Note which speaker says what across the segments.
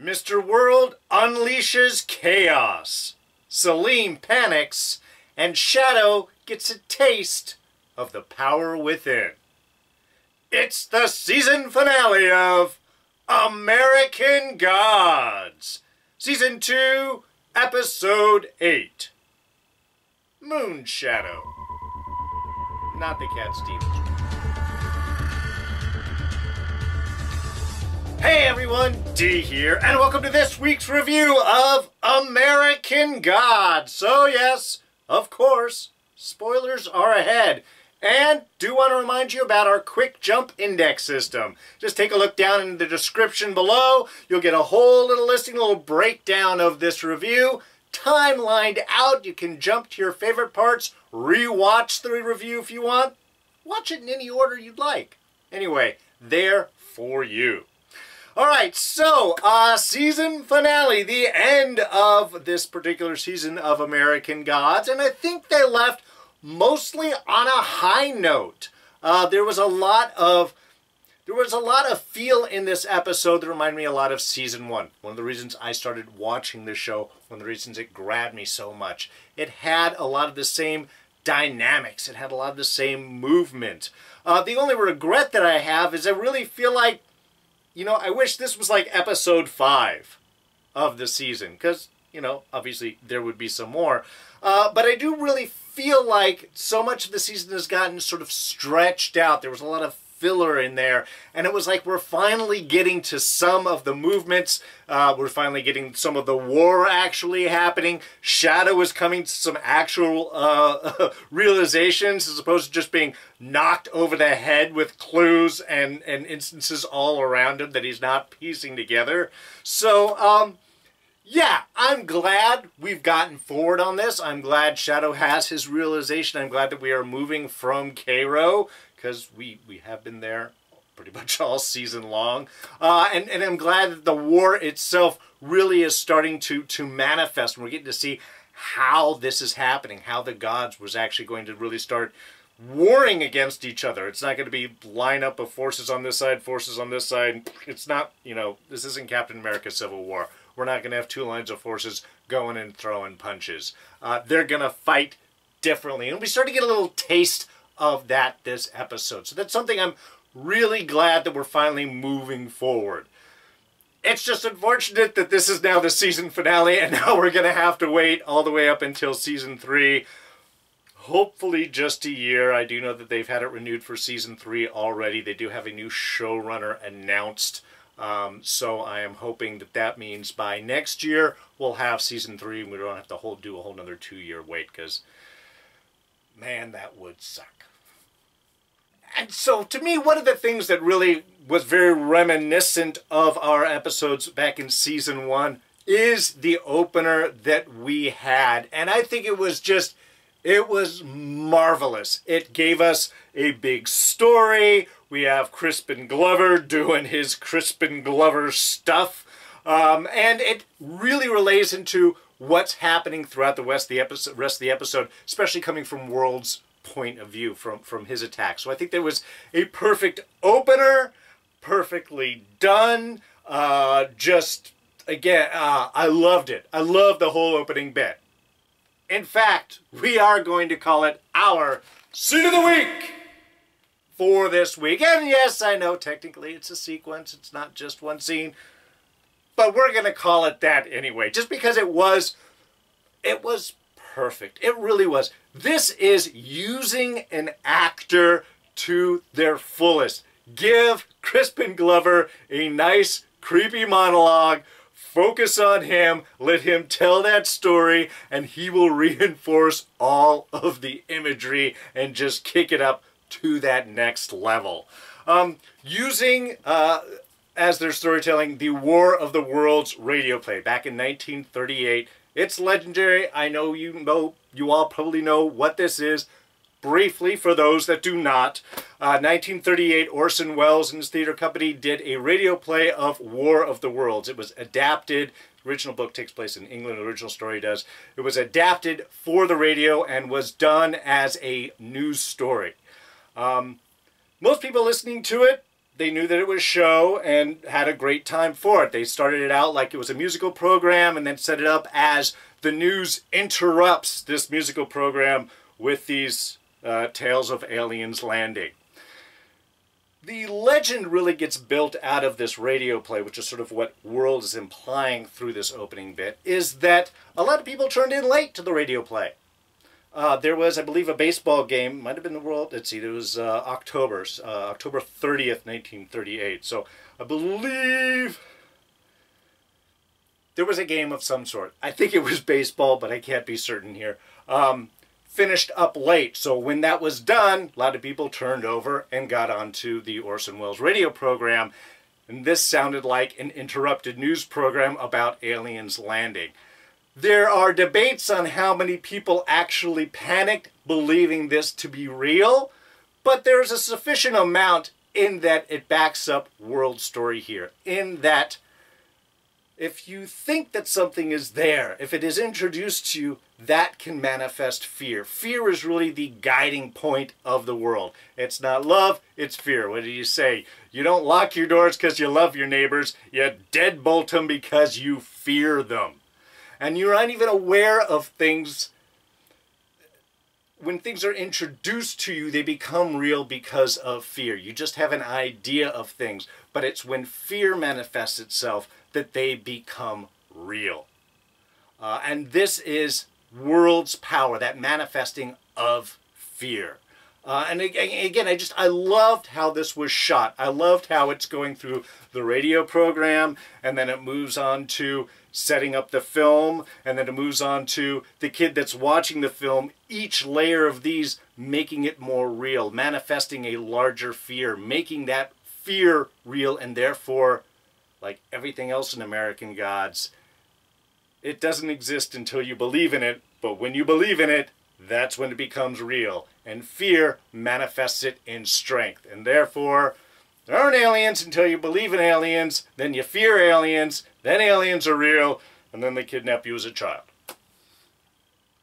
Speaker 1: Mr. World unleashes chaos. Salim panics, and Shadow gets a taste of the power within. It's the season finale of American Gods, Season 2, Episode 8 Moon Shadow. Not the Cat Stevens. Hey everyone, D here, and welcome to this week's review of American Gods. So yes, of course, spoilers are ahead. And do want to remind you about our quick jump index system. Just take a look down in the description below. You'll get a whole little listing, a little breakdown of this review. Timelined out, you can jump to your favorite parts, re-watch the review if you want. Watch it in any order you'd like. Anyway, there for you. All right, so uh, season finale, the end of this particular season of American Gods, and I think they left mostly on a high note. Uh, there was a lot of there was a lot of feel in this episode that reminded me a lot of season one. One of the reasons I started watching this show, one of the reasons it grabbed me so much. It had a lot of the same dynamics. It had a lot of the same movement. Uh, the only regret that I have is I really feel like you know, I wish this was like episode five of the season because, you know, obviously there would be some more. Uh, but I do really feel like so much of the season has gotten sort of stretched out. There was a lot of filler in there. And it was like we're finally getting to some of the movements. Uh, we're finally getting some of the war actually happening. Shadow is coming to some actual uh, realizations as opposed to just being knocked over the head with clues and, and instances all around him that he's not piecing together. So, um, yeah, I'm glad we've gotten forward on this. I'm glad Shadow has his realization. I'm glad that we are moving from Cairo because we, we have been there pretty much all season long. Uh, and, and I'm glad that the war itself really is starting to, to manifest. And we're getting to see how this is happening, how the gods was actually going to really start warring against each other. It's not going to be line up of forces on this side, forces on this side. It's not, you know, this isn't Captain America Civil War. We're not going to have two lines of forces going and throwing punches. Uh, they're going to fight differently. And we start to get a little taste of that this episode. So that's something I'm really glad that we're finally moving forward. It's just unfortunate that this is now the season finale and now we're going to have to wait all the way up until season three. Hopefully just a year. I do know that they've had it renewed for season three already. They do have a new showrunner announced. Um, so I am hoping that that means by next year we'll have season three and we don't have to hold, do a whole another two year wait because man, that would suck and so to me, one of the things that really was very reminiscent of our episodes back in season one is the opener that we had. And I think it was just, it was marvelous. It gave us a big story. We have Crispin Glover doing his Crispin Glover stuff. Um, and it really relays into what's happening throughout the rest of the episode, rest of the episode especially coming from World's point of view from, from his attack. So I think there was a perfect opener, perfectly done. Uh, just, again, uh, I loved it. I loved the whole opening bit. In fact, we are going to call it our Scene of the Week for this week. And yes, I know technically it's a sequence. It's not just one scene. But we're going to call it that anyway. Just because it was, it was perfect. It really was. This is using an actor to their fullest. Give Crispin Glover a nice, creepy monologue. Focus on him, let him tell that story, and he will reinforce all of the imagery and just kick it up to that next level. Um, using uh, as their storytelling the War of the Worlds radio play back in 1938 it's legendary. I know you know, you all probably know what this is. Briefly, for those that do not, uh, 1938, Orson Welles and his theater company did a radio play of War of the Worlds. It was adapted. Original book takes place in England. Original story does. It was adapted for the radio and was done as a news story. Um, most people listening to it they knew that it was show and had a great time for it. They started it out like it was a musical program and then set it up as the news interrupts this musical program with these uh, tales of aliens landing. The legend really gets built out of this radio play, which is sort of what World is implying through this opening bit, is that a lot of people turned in late to the radio play. Uh, there was, I believe, a baseball game. Might have been the World. Let's see. It was uh, October, uh, October 30th, 1938. So I believe there was a game of some sort. I think it was baseball, but I can't be certain here. Um, finished up late. So when that was done, a lot of people turned over and got onto the Orson Welles radio program. And this sounded like an interrupted news program about aliens landing. There are debates on how many people actually panicked believing this to be real, but there's a sufficient amount in that it backs up world story here. In that if you think that something is there, if it is introduced to you, that can manifest fear. Fear is really the guiding point of the world. It's not love, it's fear. What do you say? You don't lock your doors because you love your neighbors, you deadbolt them because you fear them and you're not even aware of things when things are introduced to you, they become real because of fear. You just have an idea of things, but it's when fear manifests itself that they become real. Uh, and this is world's power, that manifesting of fear. Uh, and again, I just, I loved how this was shot. I loved how it's going through the radio program, and then it moves on to setting up the film, and then it moves on to the kid that's watching the film, each layer of these making it more real, manifesting a larger fear, making that fear real, and therefore, like everything else in American Gods, it doesn't exist until you believe in it, but when you believe in it, that's when it becomes real. And fear manifests it in strength. And therefore, there aren't aliens until you believe in aliens, then you fear aliens, then aliens are real, and then they kidnap you as a child.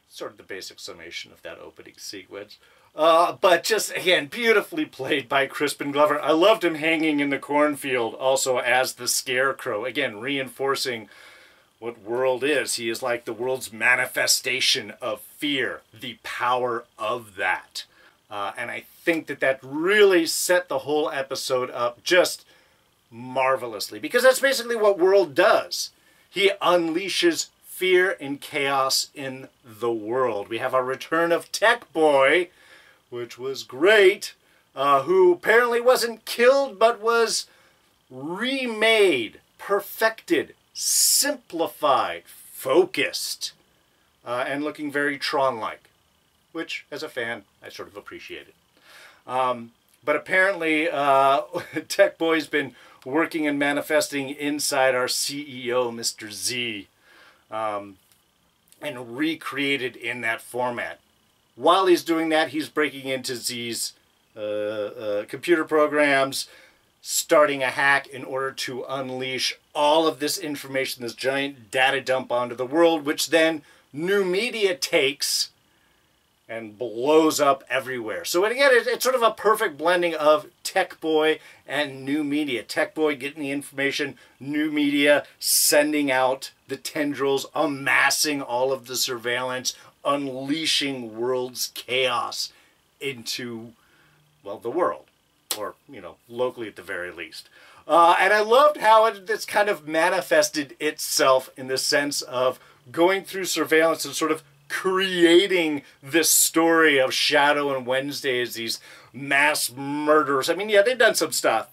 Speaker 1: Sort of the basic summation of that opening sequence. Uh, but just, again, beautifully played by Crispin Glover. I loved him hanging in the cornfield also as the Scarecrow. Again, reinforcing what world is. He is like the world's manifestation of fear, the power of that. Uh, and I think that that really set the whole episode up just marvelously because that's basically what World does. He unleashes fear and chaos in the world. We have a return of Tech Boy, which was great, uh, who apparently wasn't killed but was remade, perfected, simplified, focused, uh, and looking very Tron-like, which, as a fan, I sort of appreciated. Um, but apparently, uh, Tech Boy's been working and manifesting inside our CEO, Mr. Z, um, and recreated in that format. While he's doing that, he's breaking into Z's uh, uh, computer programs, starting a hack in order to unleash all of this information, this giant data dump onto the world, which then new media takes and blows up everywhere. So again, it's sort of a perfect blending of Tech Boy and new media. Tech Boy getting the information, new media sending out the tendrils, amassing all of the surveillance, unleashing world's chaos into, well, the world or you know locally at the very least. Uh, and I loved how it, it's kind of manifested itself in the sense of going through surveillance and sort of creating this story of Shadow and Wednesday as these mass murders. I mean, yeah, they've done some stuff.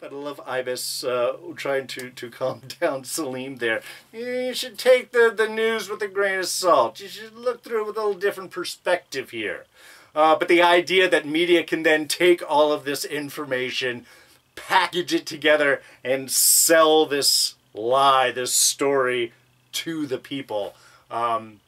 Speaker 1: But I love Ibis uh, trying to, to calm down Salim there. You should take the, the news with a grain of salt. You should look through it with a little different perspective here. Uh, but the idea that media can then take all of this information, package it together, and sell this lie, this story to the people, um,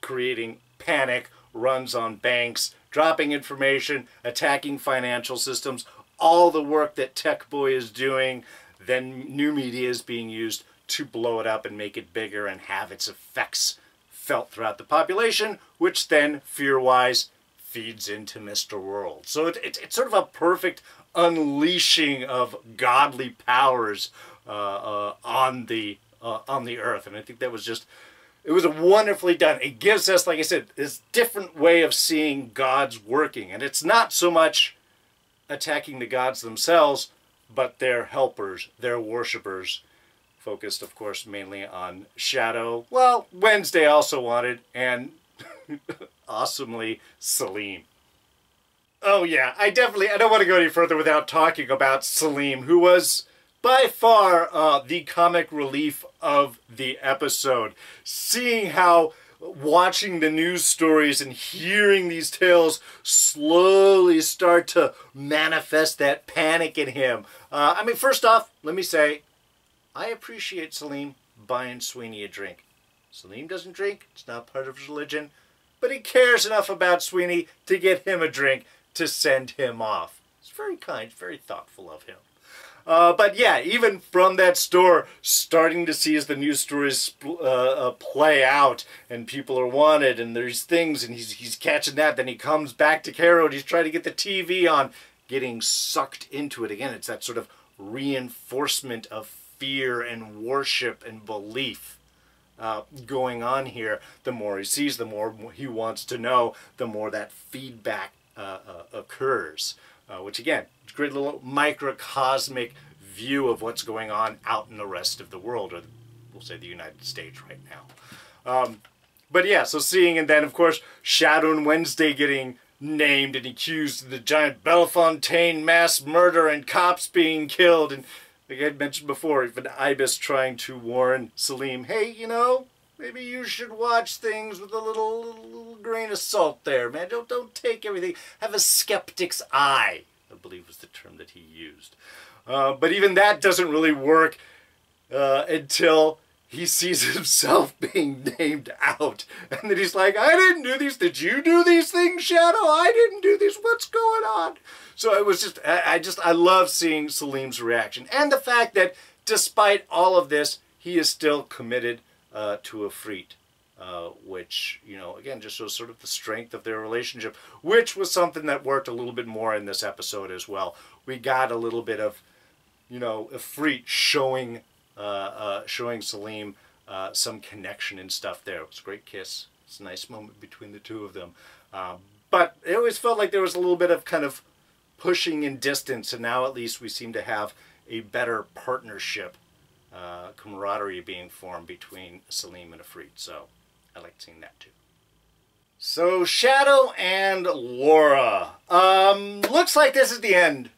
Speaker 1: creating panic, runs on banks, dropping information, attacking financial systems, all the work that Tech Boy is doing, then new media is being used to blow it up and make it bigger and have its effects felt throughout the population, which then, fear-wise, feeds into Mr. World. So it, it, it's sort of a perfect unleashing of godly powers uh, uh, on the uh, on the earth, and I think that was just it was wonderfully done. It gives us, like I said, this different way of seeing gods working, and it's not so much attacking the gods themselves, but their helpers, their worshippers, focused, of course, mainly on Shadow. Well, Wednesday also wanted, and awesomely, Salim. Oh yeah, I definitely, I don't want to go any further without talking about Salim, who was by far uh, the comic relief of the episode. Seeing how watching the news stories and hearing these tales slowly start to manifest that panic in him. Uh, I mean, first off, let me say, I appreciate Salim buying Sweeney a drink. Salim doesn't drink, it's not part of his religion, but he cares enough about Sweeney to get him a drink to send him off. It's very kind, very thoughtful of him. Uh, but yeah, even from that store, starting to see as the news stories uh, uh, play out and people are wanted and there's things and he's, he's catching that. Then he comes back to Cairo and he's trying to get the TV on, getting sucked into it. Again, it's that sort of reinforcement of fear and worship and belief. Uh, going on here, the more he sees, the more he wants to know, the more that feedback uh, uh, occurs. Uh, which again, great little microcosmic view of what's going on out in the rest of the world, or we'll say the United States right now. Um, but yeah, so seeing, and then of course, Shadow and Wednesday getting named and accused of the giant Bellefontaine mass murder and cops being killed, and like I mentioned before, even Ibis trying to warn Salim, hey, you know, maybe you should watch things with a little, little grain of salt there, man. Don't don't take everything. Have a skeptic's eye. I believe was the term that he used. Uh, but even that doesn't really work uh, until he sees himself being named out. And then he's like, I didn't do these. Did you do these things, Shadow? I didn't do these. What's going on? So it was just, I, just, I love seeing Salim's reaction. And the fact that despite all of this, he is still committed uh, to Ifrit. Uh, which, you know, again, just shows sort of the strength of their relationship, which was something that worked a little bit more in this episode as well. We got a little bit of, you know, Ifrit showing, showing Salim uh, some connection and stuff there. It was a great kiss. It's a nice moment between the two of them. Um, but it always felt like there was a little bit of kind of pushing in distance, and now at least we seem to have a better partnership uh, camaraderie being formed between Salim and Ifrit. So I like seeing that too. So Shadow and Laura. Um, looks like this is the end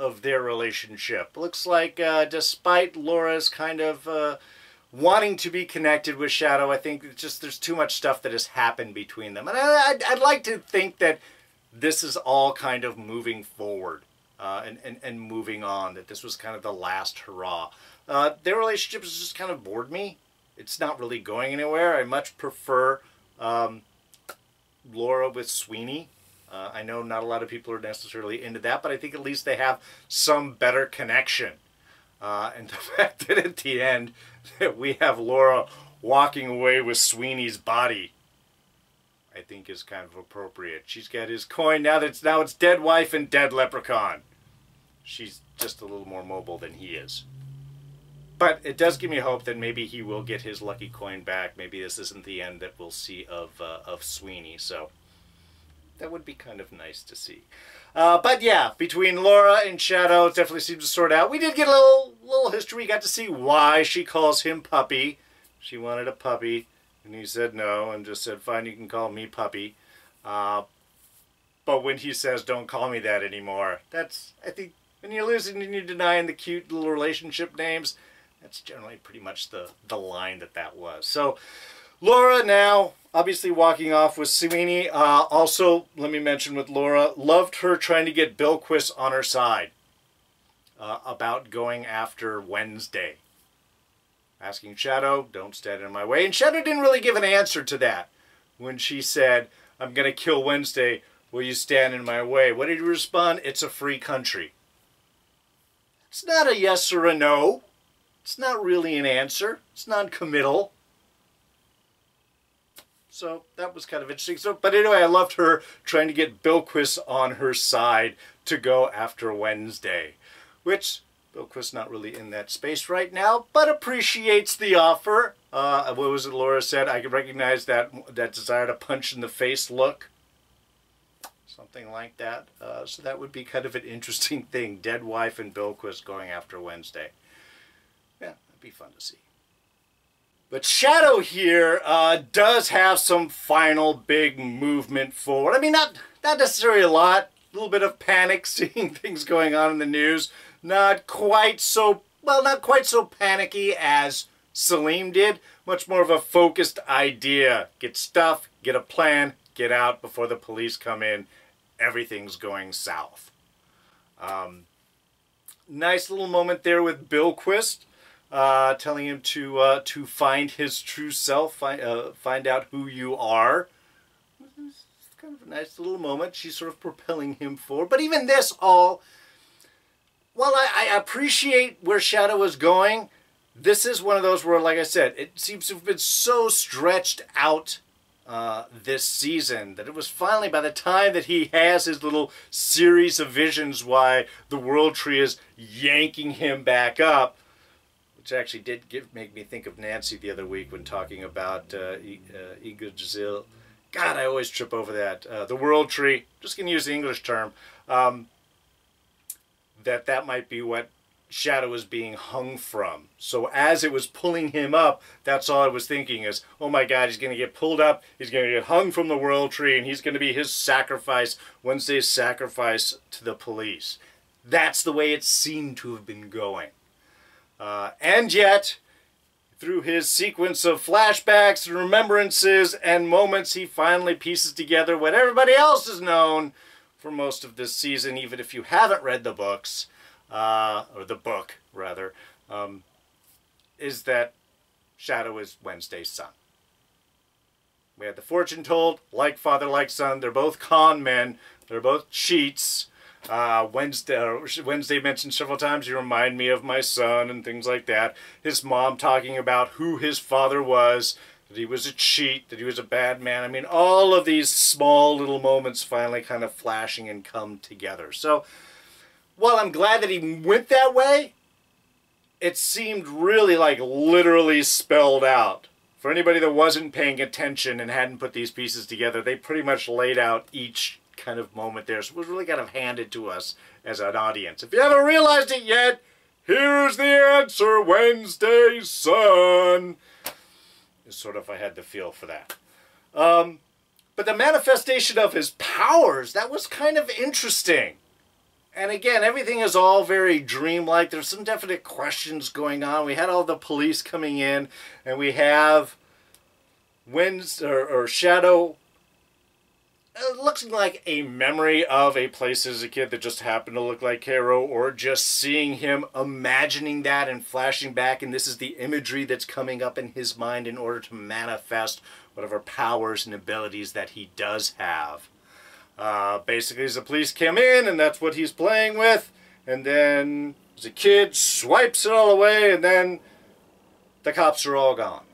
Speaker 1: of their relationship. Looks like uh, despite Laura's kind of uh, wanting to be connected with Shadow, I think just there's too much stuff that has happened between them. And I, would I'd like to think that this is all kind of moving forward uh, and, and, and moving on, that this was kind of the last hurrah. Uh, their relationship has just kind of bored me. It's not really going anywhere. I much prefer um, Laura with Sweeney. Uh, I know not a lot of people are necessarily into that, but I think at least they have some better connection. Uh, and the fact that at the end that we have Laura walking away with Sweeney's body, I think is kind of appropriate. She's got his coin now. That's now it's dead wife and dead leprechaun. She's just a little more mobile than he is. But it does give me hope that maybe he will get his lucky coin back. Maybe this isn't the end that we'll see of uh, of Sweeney. So that would be kind of nice to see. Uh, but yeah, between Laura and Shadow, it definitely seems to sort out. We did get a little little history. We got to see why she calls him Puppy. She wanted a puppy, and he said no, and just said, "Fine, you can call me Puppy." Uh, but when he says, "Don't call me that anymore," that's I think when you're losing and you're denying the cute little relationship names, that's generally pretty much the, the line that that was. So Laura now obviously walking off with Sweeney. Uh, also, let me mention with Laura, loved her trying to get Bilquis on her side uh, about going after Wednesday. Asking Shadow, don't stand in my way. And Shadow didn't really give an answer to that when she said, I'm going to kill Wednesday. Will you stand in my way? What did he respond? It's a free country. It's not a yes or a no. It's not really an answer. It's non-committal. So that was kind of interesting. So, but anyway, I loved her trying to get Bilquis on her side to go after Wednesday, which Bilquis not really in that space right now, but appreciates the offer. Uh, what was it Laura said? I can recognize that that desire to punch in the face look. Something like that. Uh, so that would be kind of an interesting thing. Dead wife and Bilquis going after Wednesday. Yeah, that'd be fun to see. But Shadow here uh, does have some final big movement forward. I mean, not, not necessarily a lot. A little bit of panic seeing things going on in the news. Not quite so, well, not quite so panicky as Salim did. Much more of a focused idea. Get stuff, get a plan, get out before the police come in. Everything's going south. Um, nice little moment there with Bilquis uh, telling him to uh, to find his true self, find, uh, find out who you are. It's kind of a nice little moment. She's sort of propelling him forward. But even this all, while I, I appreciate where Shadow is going, this is one of those where, like I said, it seems to have been so stretched out uh, this season that it was finally by the time that he has his little series of visions why the world tree is yanking him back up which actually did give, make me think of Nancy the other week when talking about uh, uh, God, I always trip over that. Uh, the world tree, just going to use the English term, um, that that might be what Shadow was being hung from. So as it was pulling him up, that's all I was thinking is, oh my God, he's going to get pulled up, he's going to get hung from the world tree, and he's going to be his sacrifice, Wednesday's sacrifice to the police. That's the way it seemed to have been going. Uh, and yet, through his sequence of flashbacks remembrances and moments, he finally pieces together what everybody else has known for most of this season, even if you haven't read the books, uh, or the book, rather, um, is that Shadow is Wednesday's son. We had the fortune told, like father, like son. They're both con men. They're both cheats. Uh, Wednesday, uh, Wednesday mentioned several times, you remind me of my son and things like that. His mom talking about who his father was, that he was a cheat, that he was a bad man. I mean, all of these small little moments finally kind of flashing and come together. So, while I'm glad that he went that way, it seemed really like literally spelled out. For anybody that wasn't paying attention and hadn't put these pieces together, they pretty much laid out each kind of moment there. So it was really kind of handed to us as an audience. If you haven't realized it yet, here's the answer, Wednesday son. Is sort of I had the feel for that. Um, but the manifestation of his powers, that was kind of interesting. And again, everything is all very dreamlike. There's some definite questions going on. We had all the police coming in, and we have Wednesday or, or Shadow looks like a memory of a place as a kid that just happened to look like Cairo, or just seeing him imagining that and flashing back, and this is the imagery that's coming up in his mind in order to manifest whatever powers and abilities that he does have. Uh, basically, as the police come in, and that's what he's playing with, and then as a kid swipes it all away, and then the cops are all gone.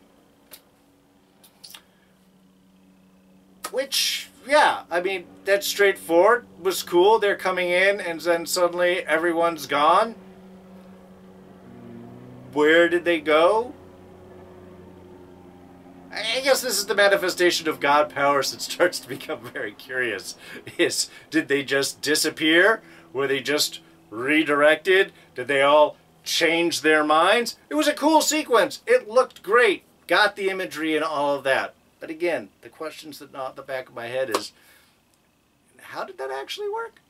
Speaker 1: Which yeah, I mean, that's straightforward. Was cool. They're coming in, and then suddenly everyone's gone. Where did they go? I guess this is the manifestation of God powers that starts to become very curious. Is did they just disappear? Were they just redirected? Did they all change their minds? It was a cool sequence. It looked great. Got the imagery and all of that. But again, the questions that not the back of my head is, how did that actually work?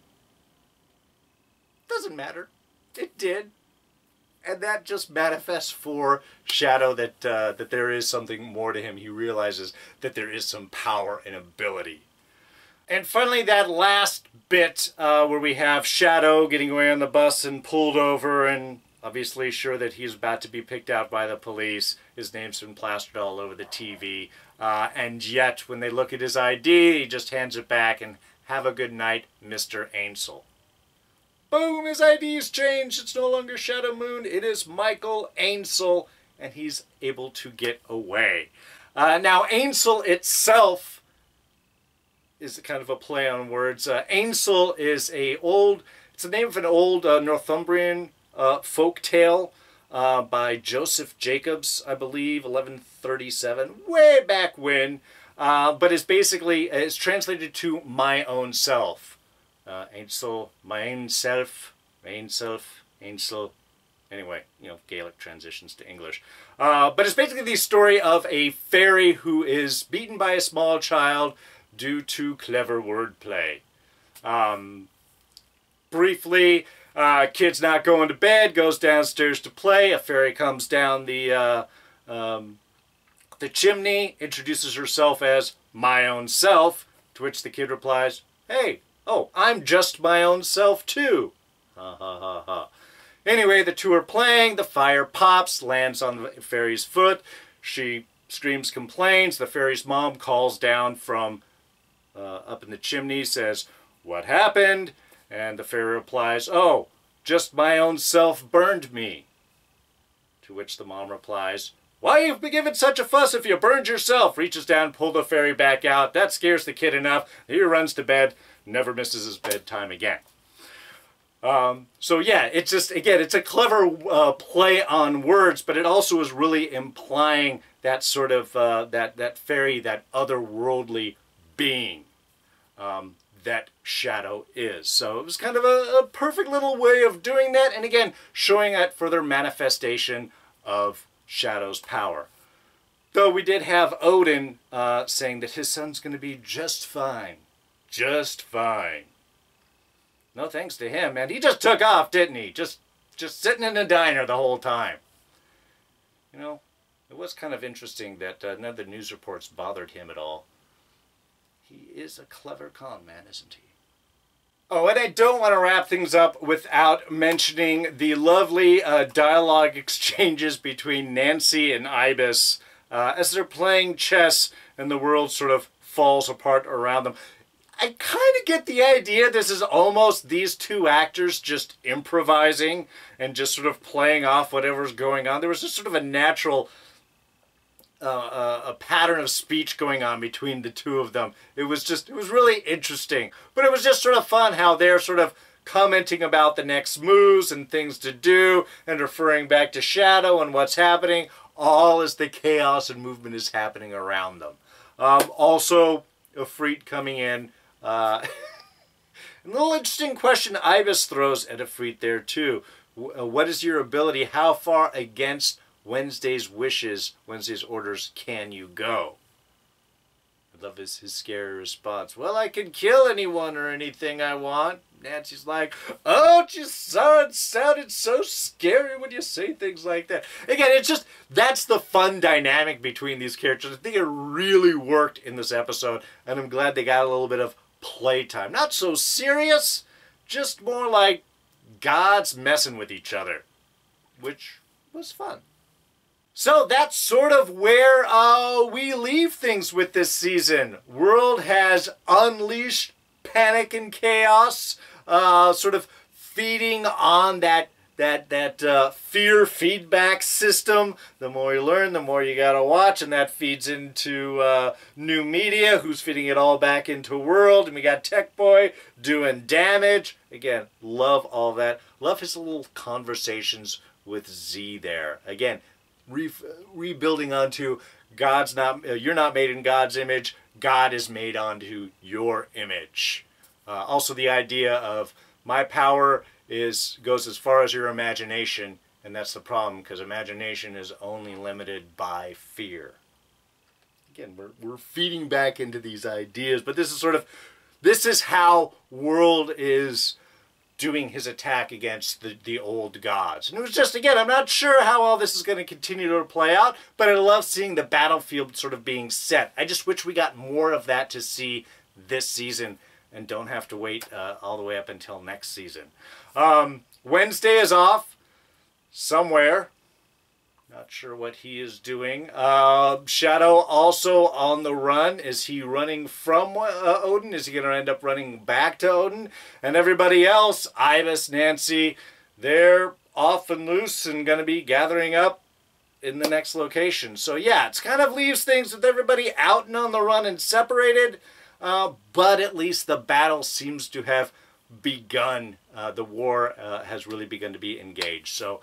Speaker 1: Doesn't matter. It did. And that just manifests for Shadow that uh, that there is something more to him. He realizes that there is some power and ability. And finally, that last bit uh, where we have Shadow getting away on the bus and pulled over and obviously sure that he's about to be picked out by the police. His name's been plastered all over the TV. Uh, and yet, when they look at his ID, he just hands it back and have a good night, Mr. Ainsel. Boom, his ID's changed. It's no longer Shadow Moon. It is Michael Ainsel, and he's able to get away. Uh, now, Ainsel itself is kind of a play on words. Uh, Ainsel is a old, it's the name of an old uh, Northumbrian uh, folk tale uh, by Joseph Jacobs, I believe, 1137, way back when. Uh, but it's basically, it's translated to my own self. Uh, Ainsel, my own self, my own self, Ainsel, Anyway, you know, Gaelic transitions to English. Uh, but it's basically the story of a fairy who is beaten by a small child due to clever wordplay. Um, briefly, uh, kid's not going to bed, goes downstairs to play. A fairy comes down the uh, um, the chimney, introduces herself as my own self, to which the kid replies, Hey, oh, I'm just my own self too. Ha ha ha ha. Anyway, the two are playing, the fire pops, lands on the fairy's foot, she screams complains, the fairy's mom calls down from uh, up in the chimney, says, what happened? And the fairy replies, oh, just my own self burned me. To which the mom replies, why you've been giving such a fuss if you burned yourself? Reaches down, pull the fairy back out. That scares the kid enough. He runs to bed, never misses his bedtime again. Um, so yeah, it's just, again, it's a clever uh, play on words, but it also is really implying that sort of, uh, that, that fairy, that otherworldly being um, that Shadow is. So it was kind of a, a perfect little way of doing that, and again, showing that further manifestation of Shadow's power. Though we did have Odin uh, saying that his son's going to be just fine. Just fine. No thanks to him, man. He just took off, didn't he? Just, just sitting in the diner the whole time. You know, it was kind of interesting that uh, none of the news reports bothered him at all. He is a clever con man, isn't he? Oh, and I don't want to wrap things up without mentioning the lovely uh, dialogue exchanges between Nancy and Ibis uh, as they're playing chess and the world sort of falls apart around them. I kind of get the idea this is almost these two actors just improvising and just sort of playing off whatever's going on. There was just sort of a natural uh, a pattern of speech going on between the two of them. It was just, it was really interesting. But it was just sort of fun how they're sort of commenting about the next moves and things to do and referring back to Shadow and what's happening, all as the chaos and movement is happening around them. Um, also, Ifrit coming in uh, a little interesting question Ibis throws at Ifrit there too. Uh, what is your ability? How far against Wednesday's wishes, Wednesday's orders can you go? I love his, his scary response. Well, I can kill anyone or anything I want. Nancy's like, oh, saw it sounded so scary when you say things like that. Again, it's just, that's the fun dynamic between these characters. I think it really worked in this episode, and I'm glad they got a little bit of playtime. Not so serious, just more like gods messing with each other, which was fun. So that's sort of where uh, we leave things with this season. World has unleashed panic and chaos, uh, sort of feeding on that that that uh, fear feedback system. The more you learn, the more you gotta watch, and that feeds into uh, new media, who's feeding it all back into world. And we got Tech Boy doing damage. Again, love all that. Love his little conversations with Z there. Again, re rebuilding onto God's not. Uh, you're not made in God's image. God is made onto your image. Uh, also, the idea of my power is goes as far as your imagination, and that's the problem because imagination is only limited by fear. Again, we're, we're feeding back into these ideas, but this is sort of this is how world is doing his attack against the, the old gods. And it was just, again, I'm not sure how all this is going to continue to play out, but I love seeing the battlefield sort of being set. I just wish we got more of that to see this season and don't have to wait uh, all the way up until next season. Um, Wednesday is off somewhere. Not sure what he is doing. Uh, Shadow also on the run. Is he running from uh, Odin? Is he going to end up running back to Odin? And everybody else, Ibis, Nancy, they're off and loose and going to be gathering up in the next location. So yeah, it's kind of leaves things with everybody out and on the run and separated, uh, but at least the battle seems to have begun. Uh, the war uh, has really begun to be engaged. So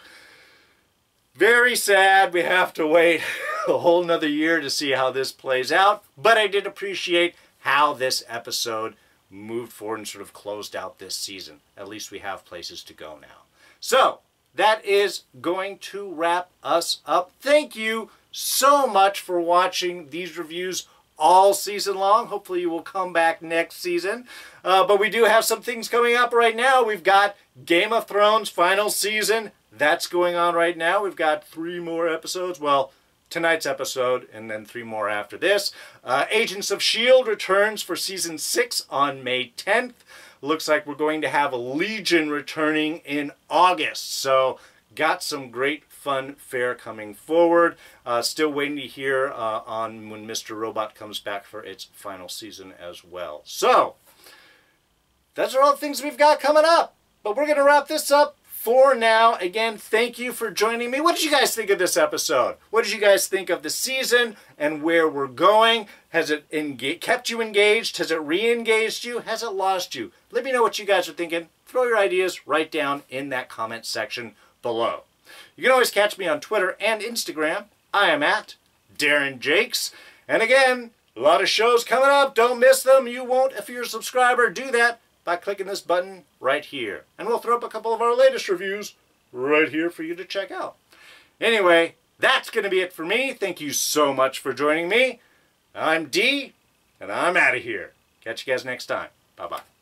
Speaker 1: very sad. We have to wait a whole nother year to see how this plays out. But I did appreciate how this episode moved forward and sort of closed out this season. At least we have places to go now. So that is going to wrap us up. Thank you so much for watching these reviews all season long. Hopefully you will come back next season. Uh, but we do have some things coming up right now. We've got Game of Thrones final season. That's going on right now. We've got three more episodes. Well, tonight's episode and then three more after this. Uh, Agents of S.H.I.E.L.D. returns for season six on May 10th. Looks like we're going to have a Legion returning in August. So got some great fun fare coming forward. Uh, still waiting to hear uh, on when Mr. Robot comes back for its final season as well. So, those are all the things we've got coming up. But we're going to wrap this up for now. Again, thank you for joining me. What did you guys think of this episode? What did you guys think of the season and where we're going? Has it kept you engaged? Has it re-engaged you? Has it lost you? Let me know what you guys are thinking. Throw your ideas right down in that comment section below. You can always catch me on Twitter and Instagram. I am at Darrin Jaques. And again, a lot of shows coming up. Don't miss them. You won't if you're a subscriber. Do that by clicking this button right here. And we'll throw up a couple of our latest reviews right here for you to check out. Anyway, that's going to be it for me. Thank you so much for joining me. I'm D, and I'm out of here. Catch you guys next time. Bye-bye.